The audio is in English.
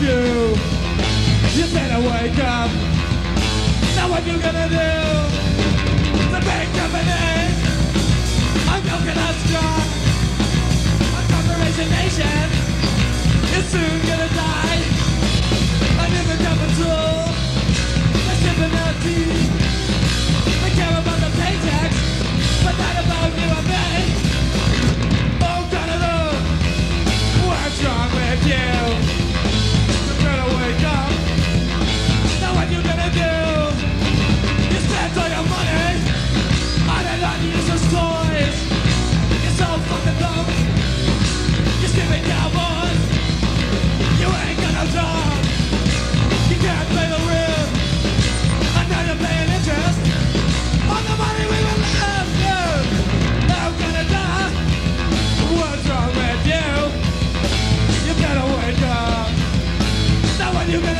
you. You better wake up. Now what you gonna do? The big companies are milking us strong. Our corporation nation is soon gonna die. I never got control. They're shipping our teeth. They care about the paychecks, but not about you and me. Oh, God, What's wrong with you? you.